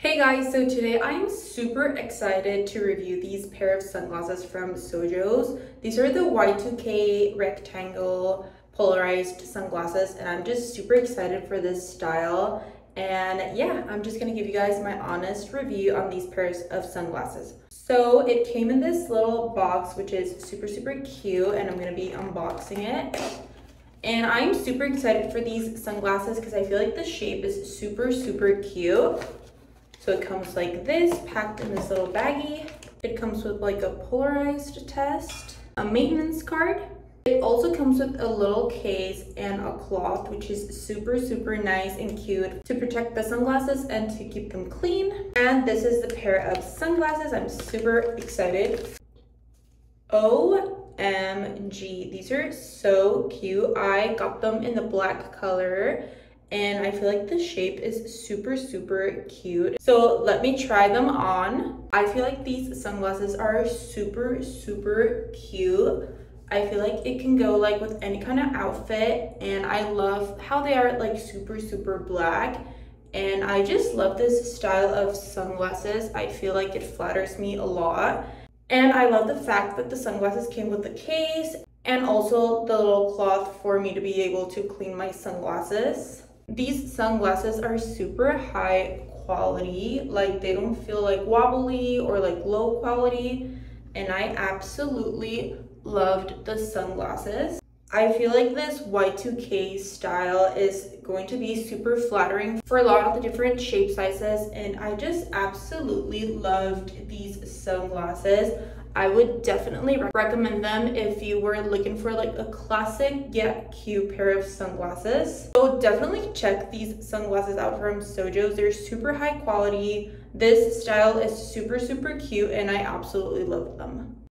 Hey guys, so today I'm super excited to review these pair of sunglasses from SOJOS. These are the Y2K rectangle polarized sunglasses and I'm just super excited for this style. And yeah, I'm just gonna give you guys my honest review on these pairs of sunglasses. So it came in this little box, which is super, super cute and I'm gonna be unboxing it. And I'm super excited for these sunglasses because I feel like the shape is super, super cute. So it comes like this, packed in this little baggie. It comes with like a polarized test, a maintenance card. It also comes with a little case and a cloth, which is super, super nice and cute to protect the sunglasses and to keep them clean. And this is the pair of sunglasses. I'm super excited. OMG, these are so cute. I got them in the black color and I feel like the shape is super, super cute. So let me try them on. I feel like these sunglasses are super, super cute. I feel like it can go like with any kind of outfit and I love how they are like super, super black. And I just love this style of sunglasses. I feel like it flatters me a lot. And I love the fact that the sunglasses came with the case and also the little cloth for me to be able to clean my sunglasses. These sunglasses are super high quality, like they don't feel like wobbly or like low quality. And I absolutely loved the sunglasses. I feel like this Y2K style is going to be super flattering for a lot of the different shape sizes and I just absolutely loved these sunglasses. I would definitely recommend them if you were looking for like a classic yet cute pair of sunglasses. So definitely check these sunglasses out from SOJOS. They're super high quality. This style is super, super cute and I absolutely love them.